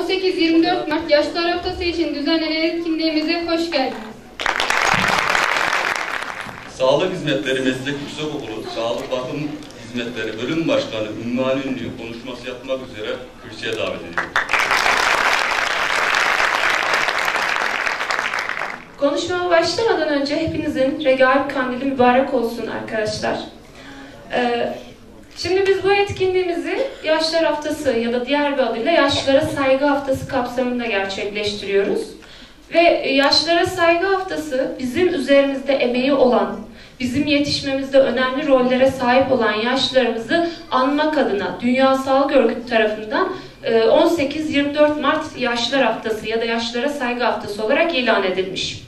18-24 Mart Yaşlar Haftası için düzenlenen etkinliğimize hoş geldiniz. Sağlık Hizmetleri Meslek Yüksekokulu Sağlık Bakım Hizmetleri Bölüm Başkanı Ümmühan Ünlü konuşması yapmak üzere kürsüye davet ediyorum. Konuşmama başlamadan önce hepinizin Regaib Kandili mübarek olsun arkadaşlar. Ee, şimdi biz bu etkinliğimizi Yaşlar Haftası ya da diğer bir adıyla Yaşlılara Saygı Haftası kapsamında gerçekleştiriyoruz. Ve Yaşlara Saygı Haftası bizim üzerimizde emeği olan, bizim yetişmemizde önemli rollere sahip olan yaşlılarımızı anmak adına Dünya Sağlık Örgütü tarafından 18-24 e, Mart Yaşlılar Haftası ya da Yaşlılara Saygı Haftası olarak ilan edilmiş.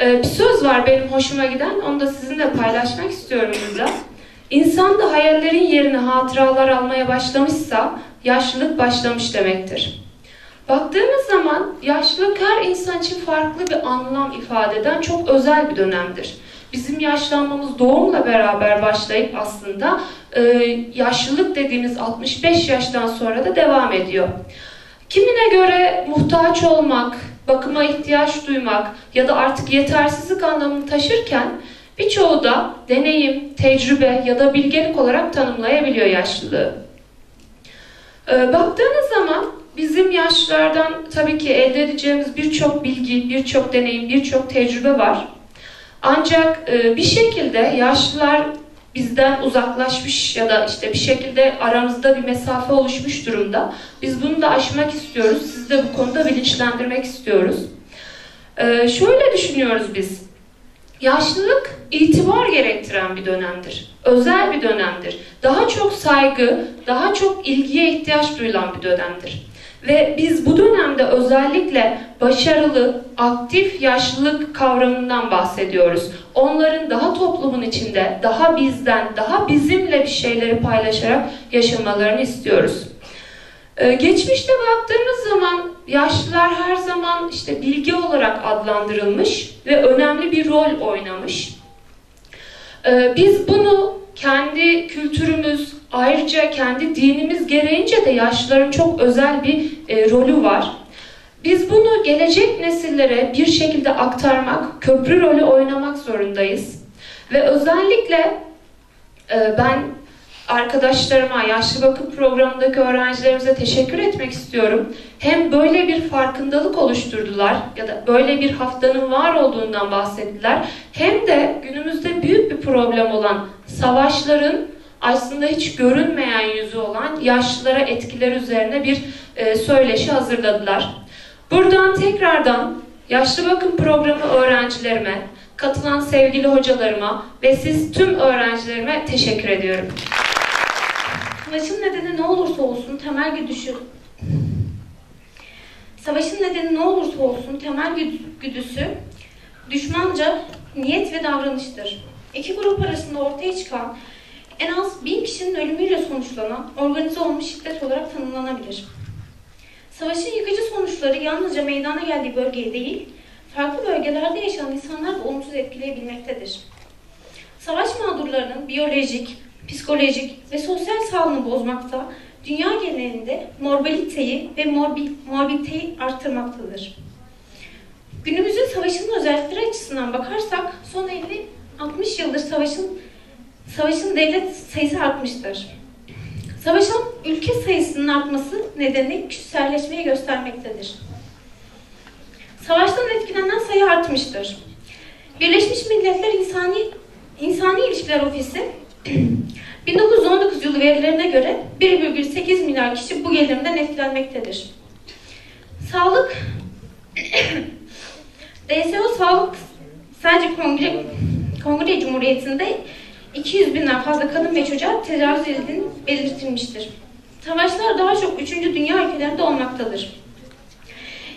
E, bir söz var benim hoşuma giden, onu da sizinle paylaşmak istiyorum burada. İnsan da hayallerin yerine hatıralar almaya başlamışsa yaşlılık başlamış demektir. Baktığımız zaman yaşlılık her insan için farklı bir anlam ifade eden çok özel bir dönemdir. Bizim yaşlanmamız doğumla beraber başlayıp aslında e, yaşlılık dediğimiz 65 yaştan sonra da devam ediyor. Kimine göre muhtaç olmak, bakıma ihtiyaç duymak ya da artık yetersizlik anlamını taşırken birçoğu da deneyim, tecrübe ya da bilgelik olarak tanımlayabiliyor yaşlılığı. E, baktığınız zaman bizim yaşlılardan tabii ki elde edeceğimiz birçok bilgi, birçok deneyim, birçok tecrübe var. Ancak e, bir şekilde yaşlılar bizden uzaklaşmış ya da işte bir şekilde aramızda bir mesafe oluşmuş durumda. Biz bunu da aşmak istiyoruz. Sizi de bu konuda bilinçlendirmek istiyoruz. Ee, şöyle düşünüyoruz biz. Yaşlılık itibar gerektiren bir dönemdir. Özel bir dönemdir. Daha çok saygı, daha çok ilgiye ihtiyaç duyulan bir dönemdir. Ve biz bu dönemde özellikle başarılı, aktif yaşlılık kavramından bahsediyoruz. Onların daha toplumun içinde, daha bizden, daha bizimle bir şeyleri paylaşarak yaşamalarını istiyoruz. Ee, geçmişte baktığımız zaman yaşlılar her zaman işte bilgi olarak adlandırılmış ve önemli bir rol oynamış. Ee, biz bunu kendi kültürümüz, ayrıca kendi dinimiz gereğince de yaşlıların çok özel bir e, rolü var. Biz bunu gelecek nesillere bir şekilde aktarmak, köprü rolü oynamak zorundayız. Ve özellikle e, ben arkadaşlarıma, yaşlı bakım programındaki öğrencilerimize teşekkür etmek istiyorum. Hem böyle bir farkındalık oluşturdular ya da böyle bir haftanın var olduğundan bahsettiler. Hem de günümüzde büyük bir problem olan savaşların aslında hiç görünmeyen yüzü olan yaşlılara etkileri üzerine bir e, söyleşi hazırladılar. Buradan tekrardan yaşlı bakım programı öğrencilerime, katılan sevgili hocalarıma ve siz tüm öğrencilerime teşekkür ediyorum. Savaşın nedeni ne olursa olsun temel güdüsü Savaşın nedeni ne olursa olsun temel güdüsü düşmanca niyet ve davranıştır. İki grup arasında ortaya çıkan en az bin kişinin ölümüyle sonuçlanan organize olmuş şiddet olarak tanımlanabilir. Savaşın yıkıcı sonuçları yalnızca meydana geldiği bölgeye değil, farklı bölgelerde yaşayan insanlar da olumsuz etkileyebilmektedir. Savaş mağdurlarının biyolojik, psikolojik ve sosyal sağlığını bozmakta, dünya genelinde morbiliteyi ve morbi, morbiditeyi arttırmaktadır. Günümüzün savaşının özellikleri açısından bakarsak son 50-60 yıldır savaşın savaşın devlet sayısı artmıştır. Savaşan ülke sayısının artması nedeni kişiselleşmeyi göstermektedir. Savaştan etkilenen sayı artmıştır. Birleşmiş Milletler İnsani, İnsani İlişkiler Ofisi 1919 yılı verilerine göre 1,8 milyar kişi bu gelirimden etkilenmektedir. Sağlık DSO Sağlık sadece Kongre, Kongre Cumhuriyeti'nde 200 binden fazla kadın ve çocuğa tecavüz edildiğini belirtilmiştir. Savaşlar daha çok 3. Dünya ülkelerinde olmaktadır.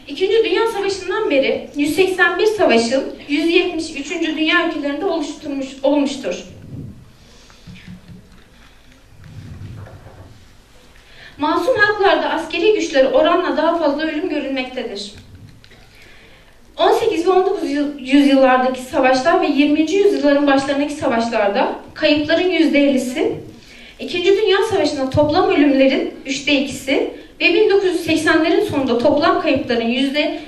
İkinci Dünya Savaşı'ndan beri 181 savaşın 173. Dünya ülkelerinde oluşturmuş, olmuştur. Masum halklarda askeri güçleri oranla daha fazla ölüm görülmektedir. 18 ve 19 yüzyıllardaki savaşlar ve 20. yüzyılların başlarındaki savaşlarda kayıpların %50'si, İkinci Dünya Savaşı'nda toplam ölümlerin üçte ikisi ve 1980'lerin sonunda toplam kayıpların yüzde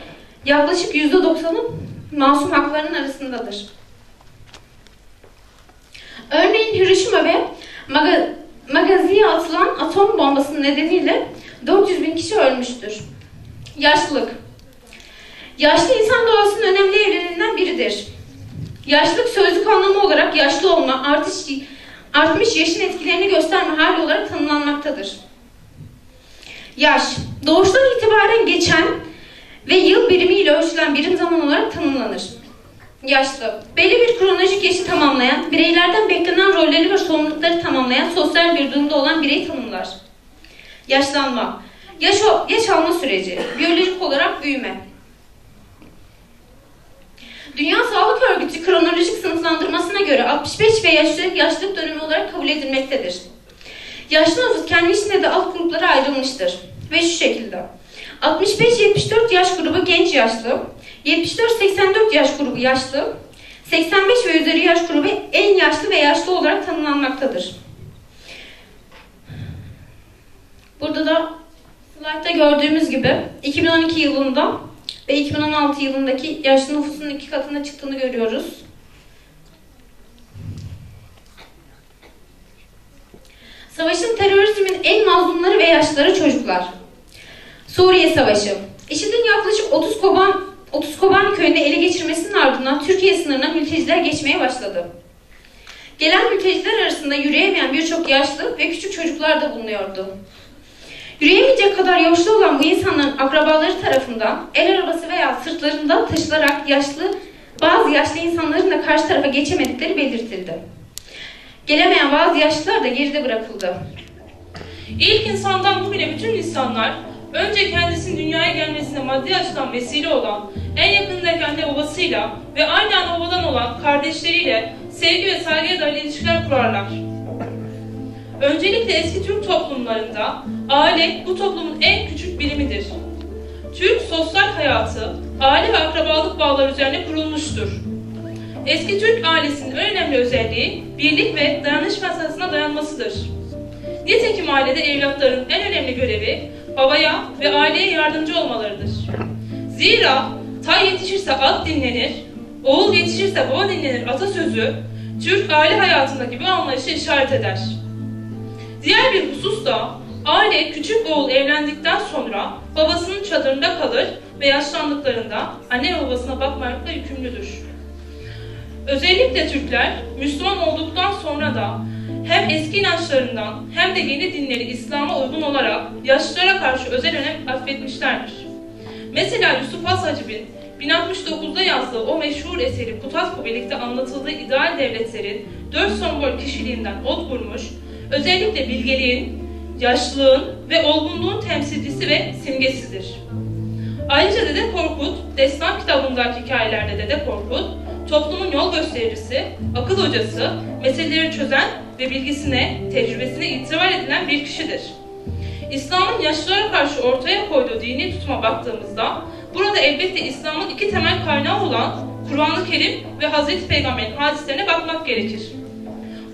yaklaşık yüzde 90'ı masum hakların arasındadır. Örneğin Hiroşima ve Maga Magazi'ye atılan atom bombası nedeniyle 400 bin kişi ölmüştür. Yaşlılık Yaşlı insan doğasının önemli evlerinden biridir. Yaşlılık sözlük anlamı olarak yaşlı olma, artış, artmış yaşın etkilerini gösterme hali olarak tanımlanmaktadır. Yaş, doğuştan itibaren geçen ve yıl birimiyle ölçülen birim zaman olarak tanımlanır. Yaşlı, belli bir kronolojik yaşı tamamlayan, bireylerden beklenen rolleri ve sorumlulukları tamamlayan sosyal bir durumda olan birey tanımlar. Yaşlanma, yaş, yaş alma süreci, biyolojik olarak büyüme. Dünya Sağlık Örgütü kronolojik sınıflandırmasına göre 65 ve yaşlı yaşlılık dönemi olarak kabul edilmektedir. Yaşlı nüfus kendi içinde de alt gruplara ayrılmıştır. Ve şu şekilde. 65-74 yaş grubu genç yaşlı, 74-84 yaş grubu yaşlı, 85 ve üzeri yaş grubu en yaşlı ve yaşlı olarak tanımlanmaktadır. Burada da slaytta gördüğümüz gibi 2012 yılında ve 2016 yılındaki yaşlı nüfusun iki katına çıktığını görüyoruz. Savaşın terörizmin en mazlumları ve yaşlıları çocuklar. Suriye Savaşı. IŞİD'in yaklaşık 30 Koban 30 Kobani köyünde ele geçirmesinin ardından Türkiye sınırına mülteciler geçmeye başladı. Gelen mülteciler arasında yürüyemeyen birçok yaşlı ve küçük çocuklar da bulunuyordu. Yürüyemeyecek kadar yaşlı olan bu insanların akrabaları tarafından el arabası veya sırtlarında taşılarak yaşlı bazı yaşlı insanların da karşı tarafa geçemedikleri belirtildi. Gelemeyen bazı yaşlılar da geride bırakıldı. İlk insandan bugüne bütün insanlar önce kendisinin dünyaya gelmesine maddi açıdan vesile olan, en yakındaki anne babasıyla ve aynı anne babadan olan kardeşleriyle sevgi ve saygıya dayalı ilişkiler kurarlar. Öncelikle eski Türk toplumlarında aile bu toplumun en küçük birimidir. Türk sosyal hayatı aile ve akrabalık bağları üzerine kurulmuştur. Eski Türk ailesinin en önemli özelliği birlik ve dayanışma esasına dayanmasıdır. Nitekim ailede evlatların en önemli görevi babaya ve aileye yardımcı olmalarıdır. Zira tay yetişirse at dinlenir, oğul yetişirse baba dinlenir atasözü Türk aile hayatındaki bu anlayışı işaret eder. Diğer bir husus da aile küçük oğul evlendikten sonra babasının çadırında kalır ve yaşlandıklarında anne babasına bakmakla yükümlüdür. Özellikle Türkler Müslüman olduktan sonra da hem eski inançlarından hem de yeni dinleri İslam'a uygun olarak yaşlılara karşı özel önem atfetmişlerdir. Mesela Yusuf Has Hacib'in 1069'da yazdığı o meşhur eseri Kutatku birlikte anlatıldığı ideal devletlerin dört sembol kişiliğinden ot vurmuş, özellikle bilgeliğin, yaşlılığın ve olgunluğun temsilcisi ve simgesidir. Ayrıca Dede Korkut, Destan kitabındaki hikayelerde Dede Korkut, toplumun yol göstericisi, akıl hocası, meseleleri çözen ve bilgisine, tecrübesine itibar edilen bir kişidir. İslam'ın yaşlılara karşı ortaya koyduğu dini tutuma baktığımızda, burada elbette İslam'ın iki temel kaynağı olan Kur'an-ı Kerim ve Hazreti Peygamber'in hadislerine bakmak gerekir.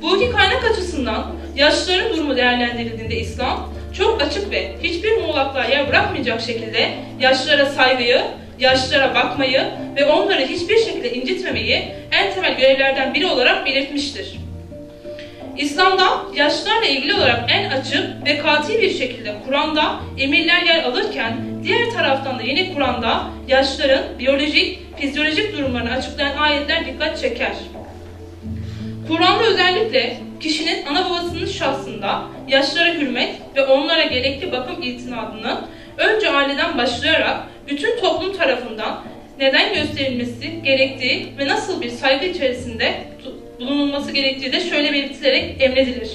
Bu iki kaynak açısından yaşlıların durumu değerlendirildiğinde İslam çok açık ve hiçbir muğlaklığa yer bırakmayacak şekilde yaşlılara saygıyı, yaşlılara bakmayı ve onları hiçbir şekilde incitmemeyi en temel görevlerden biri olarak belirtmiştir. İslam'da yaşlılarla ilgili olarak en açık ve katil bir şekilde Kur'an'da emirler yer alırken diğer taraftan da yeni Kur'an'da yaşlıların biyolojik, fizyolojik durumlarını açıklayan ayetler dikkat çeker. Kur'an'da özellikle kişinin ana babasının şahsında yaşlara hürmet ve onlara gerekli bakım itinadını önce aileden başlayarak bütün toplum tarafından neden gösterilmesi gerektiği ve nasıl bir saygı içerisinde bulunulması gerektiği de şöyle belirtilerek emredilir.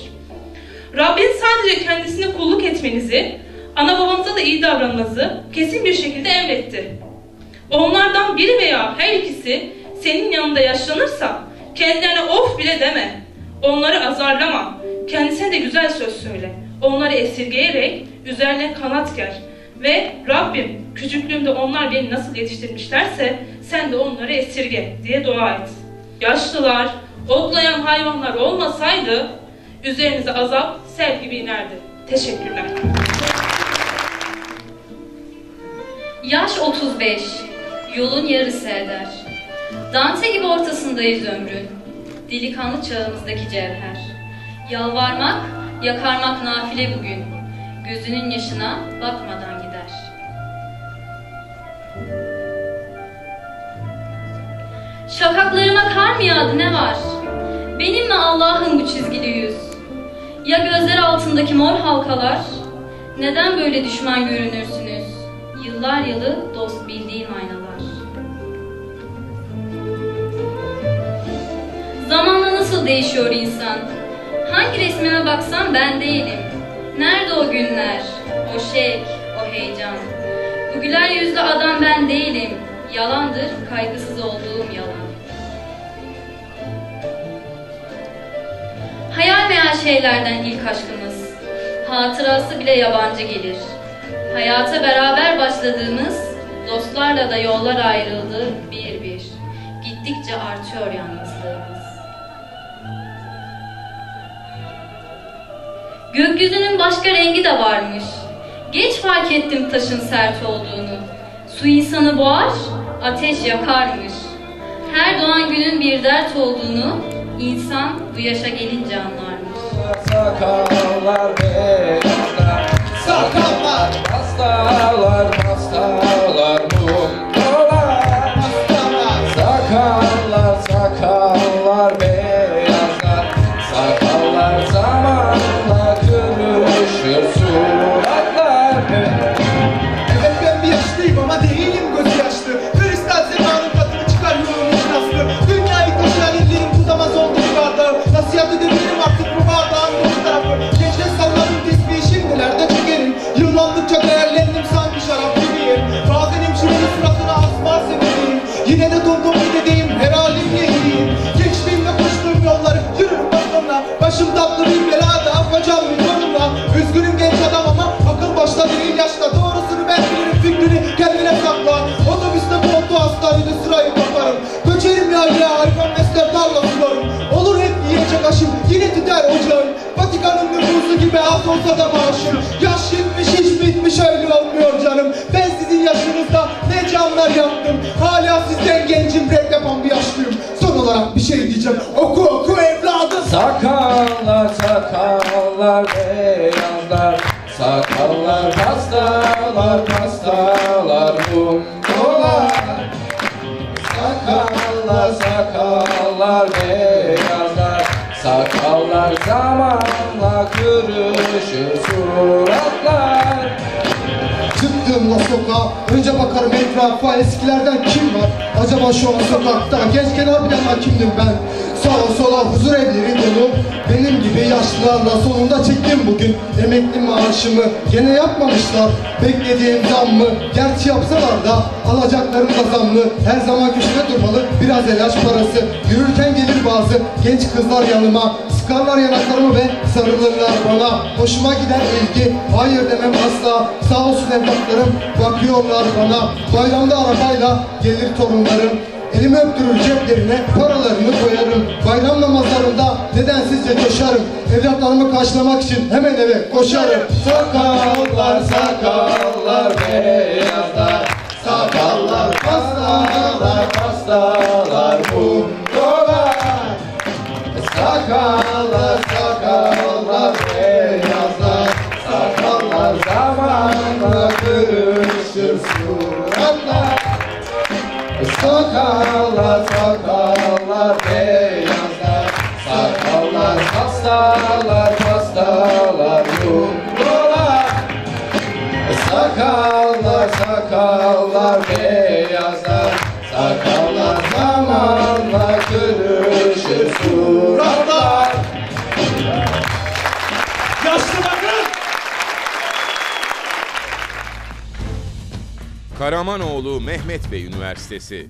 Rabbin sadece kendisine kulluk etmenizi, ana babanıza da iyi davranmanızı kesin bir şekilde emretti. Onlardan biri veya her ikisi senin yanında yaşlanırsa kendilerine of bile deme. Onları azarlama. Kendisine de güzel söz söyle. Onları esirgeyerek üzerine kanat ger. Ve Rabbim küçüklüğümde onlar beni nasıl yetiştirmişlerse sen de onları esirge diye dua et. Yaşlılar, otlayan hayvanlar olmasaydı üzerinize azap sel gibi inerdi. Teşekkürler. Yaş 35, yolun yarısı eder. Dante gibi ortasındayız ömrün. Delikanlı çağımızdaki cevher. Yalvarmak, yakarmak nafile bugün. Gözünün yaşına bakmadan gider. Şakaklarıma kar mı yağdı ne var? Benim mi Allah'ım bu çizgili yüz? Ya gözler altındaki mor halkalar? Neden böyle düşman görünürsünüz? Yıllar yılı dost bildiğim aynalar. Zamanla nasıl değişiyor insan? Hangi resmime baksam ben değilim. Nerede o günler? O şek, o heyecan. Bu güler yüzlü adam ben değilim. Yalandır kaygısız olduğum meyal şeylerden ilk aşkımız. Hatırası bile yabancı gelir. Hayata beraber başladığımız, dostlarla da yollar ayrıldı bir bir. Gittikçe artıyor yalnızlığımız. Gökyüzünün başka rengi de varmış. Geç fark ettim taşın sert olduğunu. Su insanı boğar, ateş yakarmış. Her doğan günün bir dert olduğunu insan bu yaşa gelince anlarmış. Sakallar beyazlar Sakallar Hastalar Nüfusu gibi az olsa da maaşım Yaş yetmiş hiç bitmiş öyle olmuyor canım. Ben sizin yaşınızda ne canlar yaptım Hala sizden gencim rap yapan bir yaşlıyım. Son olarak bir şey diyeceğim. Oku oku evladım. Sakallar sakallar beyazlar. Sakallar pastalar pastalar sokağa önce bakarım etrafa eskilerden kim var? Acaba şu an sokakta gençken harbiden kimdim ben? Sağa sola huzur evleri dolu. Benim gibi yaşlılarla sonunda çektim bugün Emekli maaşımı. Gene yapmamışlar. Beklediğim zammı gerçi yapsalar da Alacaklarım da zamlı Her zaman köşede durmalı biraz ilaç parası. Yürürken gelir bazı genç kızlar yanıma. Sıkarlar yanaklarımı ve sarılırlar bana. Hoşuma gider ilgi hayır demem asla. Sağ olsun evlatlarım bakıyorlar bana. Bayramda arabayla gelir torunlarım Elimi öptürür ceplerine paralarını koyarım. Bayram namazlarında nedensizce coşarım. Evlatlarımı karşılamak için hemen eve koşarım. Sakallar sakallar beyazlar. Sakallar pastalar pastalar. Mumlular Sakallar sakallar Sakallar sakallar beyazlar. Sakallar pastalar pastalar Karamanoğlu Mehmet Bey Üniversitesi